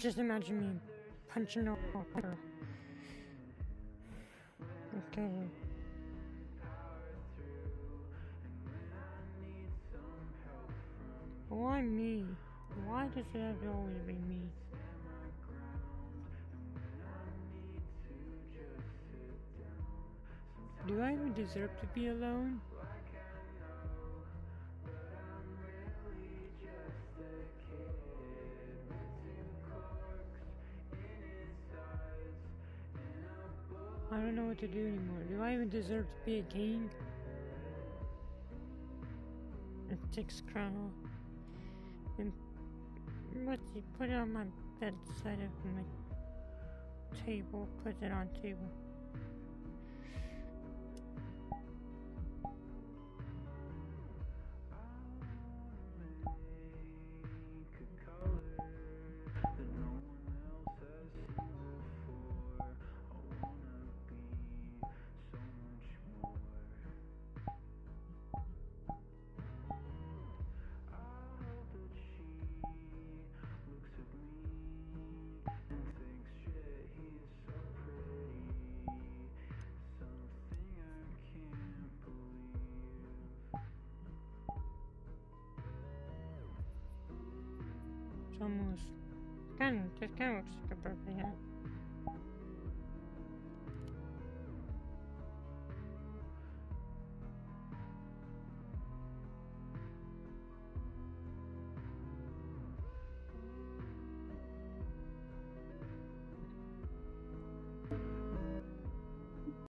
Just imagine me punching a her. Okay. Why me? Why does it have to always be me? Do I even deserve to be alone? I don't know what to do anymore. Do I even deserve to be a king? It takes crown and what you put it on my bedside of my table, put it on table. Almost kind of, just kind of looks like a birthday hat.